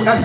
Grab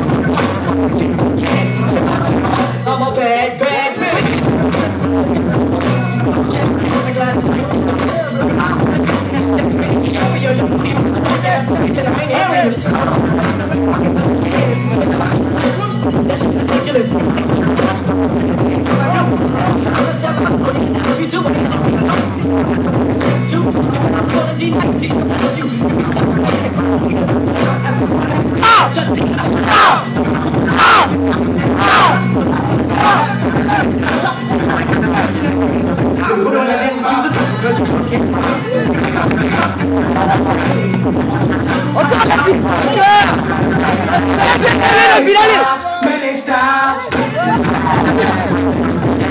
Many styles.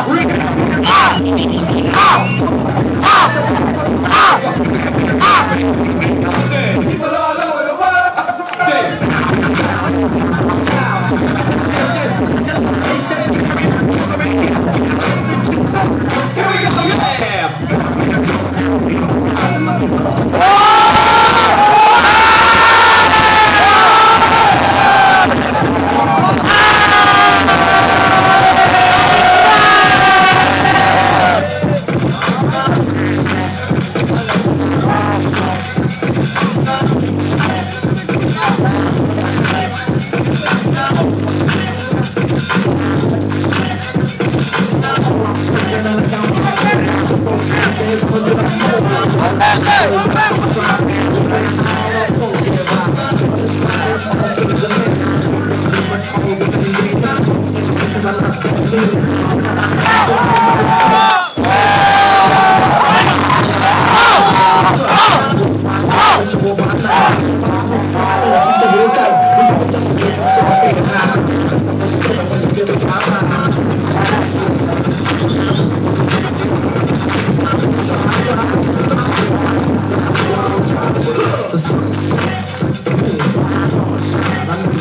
Ah! Ah! Ah!